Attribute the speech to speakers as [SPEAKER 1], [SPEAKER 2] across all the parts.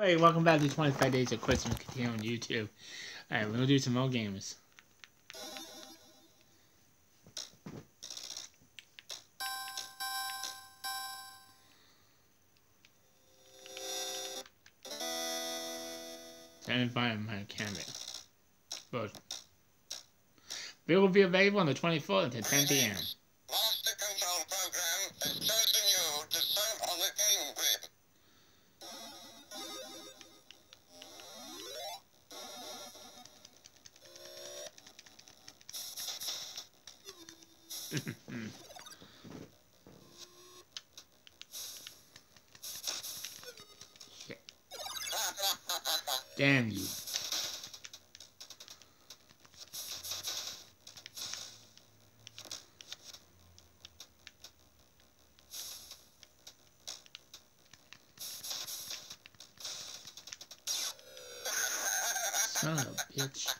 [SPEAKER 1] Hey, welcome back to 25 Days of Christmas Continue on YouTube. Alright, we're gonna do some more games. Trying to find my camera. But it will be available on the 24th at 10 p.m.
[SPEAKER 2] Hmm.
[SPEAKER 1] Shit. Damn you. Son of a bitch.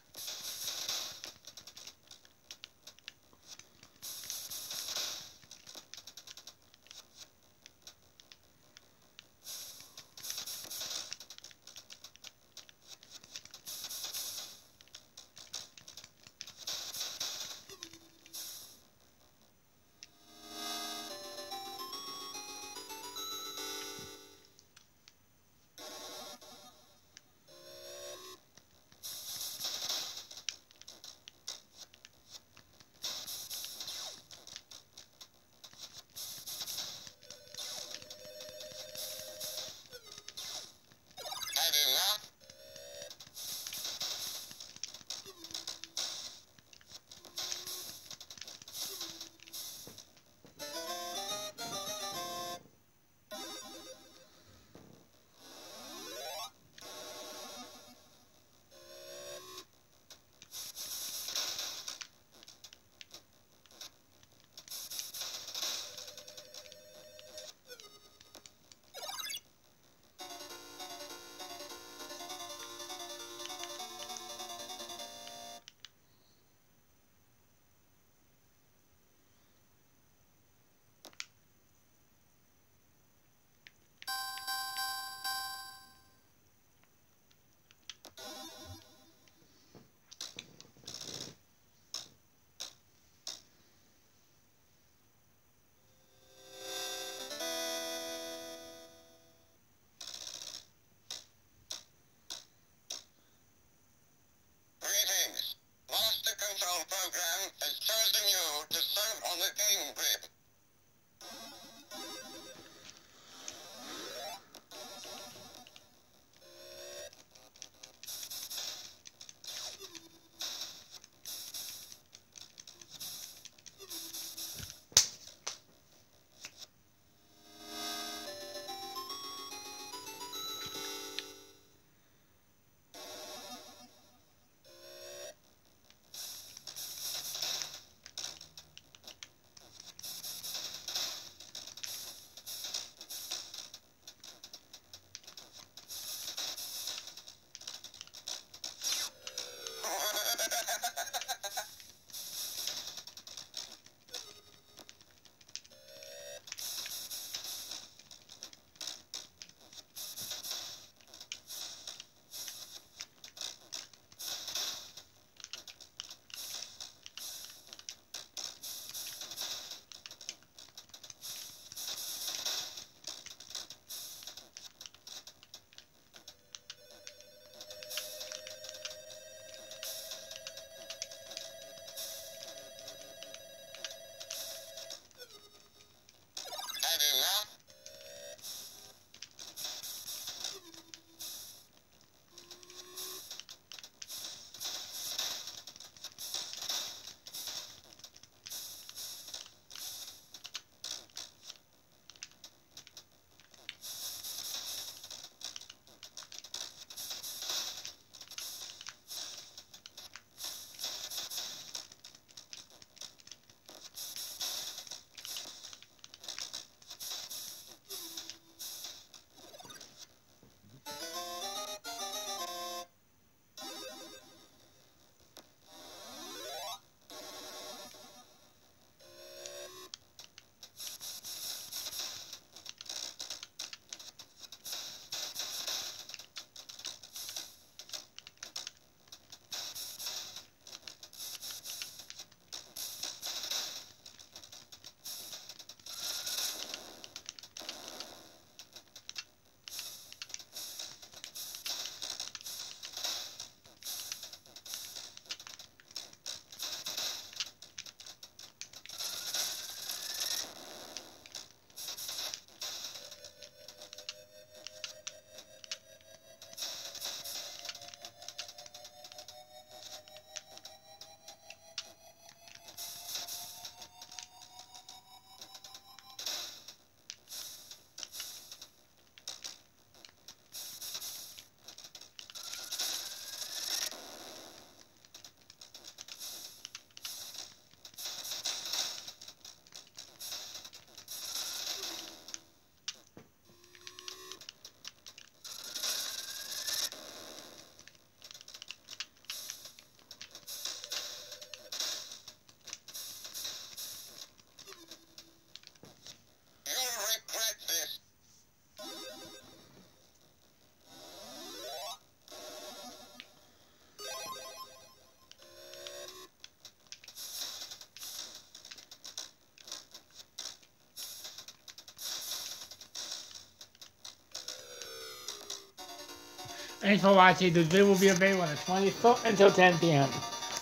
[SPEAKER 1] Thanks for watching. The video will be available on the 24th until 10 p.m.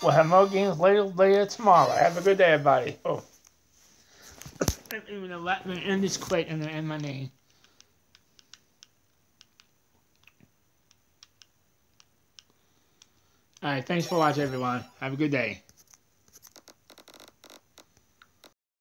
[SPEAKER 1] We'll have more games later, later tomorrow. Have a good day, everybody. Oh. I'm let me end this quick and then end my name. Alright, thanks for watching, everyone. Have a good day.